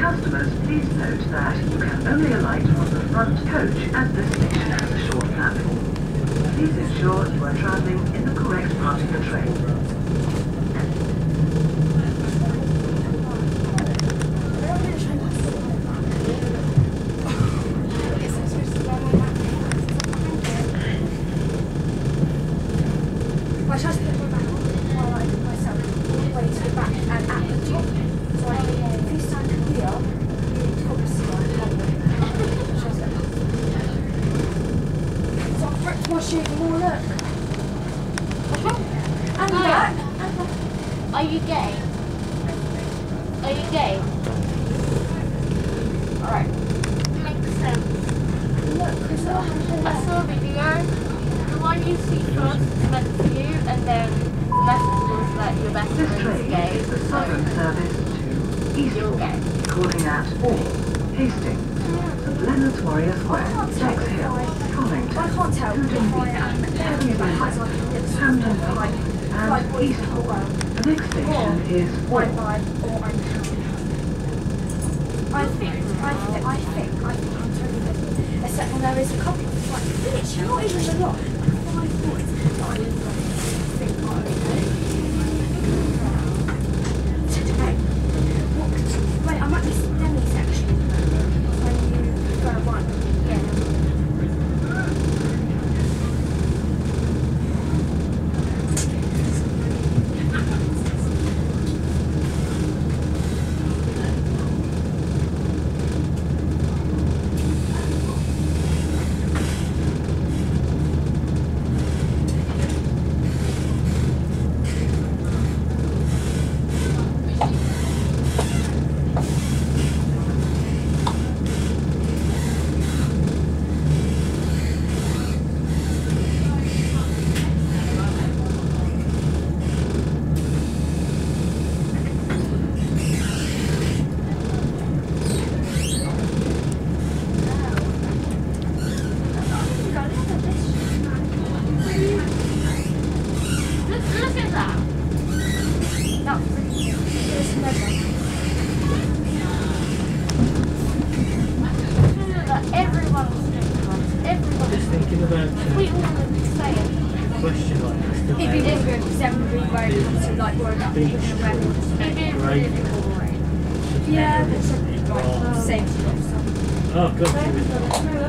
travellers, please note that you can only alight from the front coach as this station has a short platform. Please ensure you are travelling in the correct part of the train. I tried to put my back while I put myself all the way to the back and at the top. So I if you stand here, you top see my So My shoe more look. And back. Are you gay? Are you gay? Alright. Makes sense. Look, Chris, I saw a video. The one you see first is meant for you, and then the message was that your best friend is train gay. is the southern service to You're Eastbourne, gay. calling at Ore, Hastings, St Leonard's Warrior Square, I I Heavenly because I can Hampton like like and boys The next station is I'm I think, I think, I think, I think I'm totally different. Except when there is a couple of like, not even a lot, five boys that I would like, think are okay. Today, what, wait, I'm at this demi section when you go one. Yeah. Look, look at that. Look at that. Everyone's doing that. Everyone's About We uh, all a question like good then we'd be very to like Beach people and women. It'd be Right. really boring. Yeah, but something like Oh. safety or. Oh, was...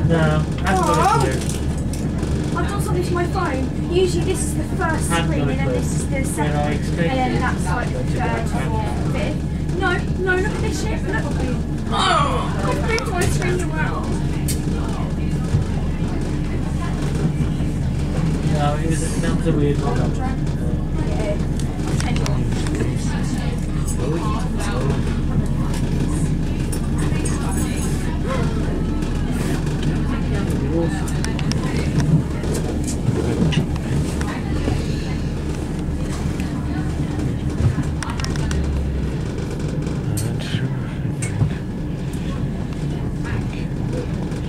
No, I haven't got a clue. I've got something to my phone. Usually this is the first screen and then this is the second. And then that's like the third, go fourth, fifth. No, no, look at this shit. Look. Oh, I've moved my screen around. No, it a weird one.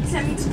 Send me to